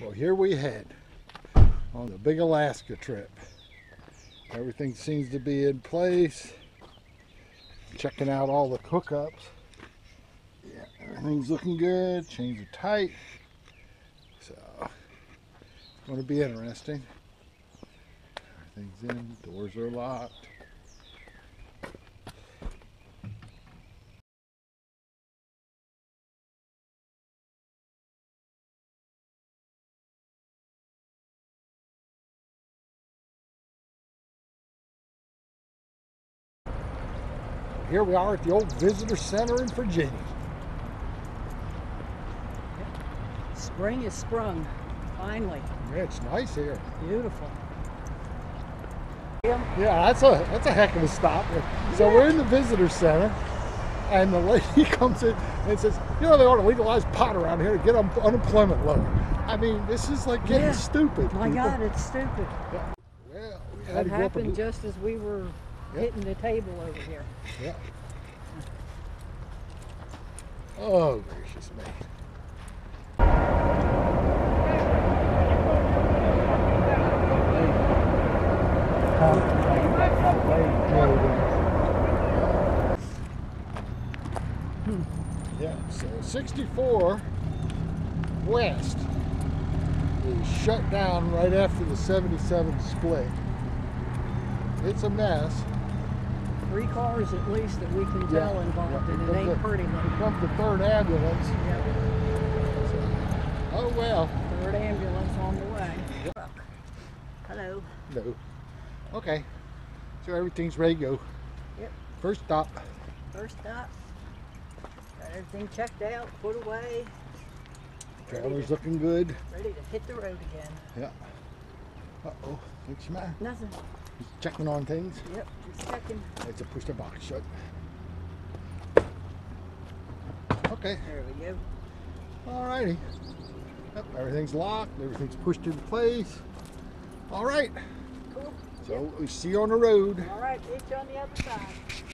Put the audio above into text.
Well, here we head on the big Alaska trip. Everything seems to be in place. Checking out all the hookups. Yeah, everything's looking good. Chains are tight. So, it's going to be interesting. Everything's in. Doors are locked. Here we are at the old visitor center in Virginia. Spring is sprung, finally. Yeah, it's nice here. Beautiful. Yeah, that's a that's a heck of a stop. So we're in the visitor center, and the lady comes in and says, "You know, they ought to legalize pot around here to get un- unemployment lower." I mean, this is like getting Yeah. stupid. My people. God, it's stupid. Well, we That to go up happened just as we were Yep. hitting the table over here. yeah. Oh gracious me! Yeah, so 64 West is shut down right after the 77 split. It's a mess. Three cars at least that we can tell Yeah, involved, yeah, and because it ain't the- pretty Here little. comes the third ambulance. Yeah, Oh well. third ambulance on the way. Hello. No. Okay. So everything's ready to go. Yep. First stop. First stop. Got everything checked out, put away, Trailer's looking good. ready to hit the road again. Yeah. Uh oh. What's the matter? Nothing. Just checking on things. Yep, just checking. Let's push the box shut. Okay. There we go. Alrighty. Yep, everything's locked. Everything's pushed into place. All right. Cool. So we see you on the road. All right, meet you on the other side.